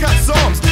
got songs.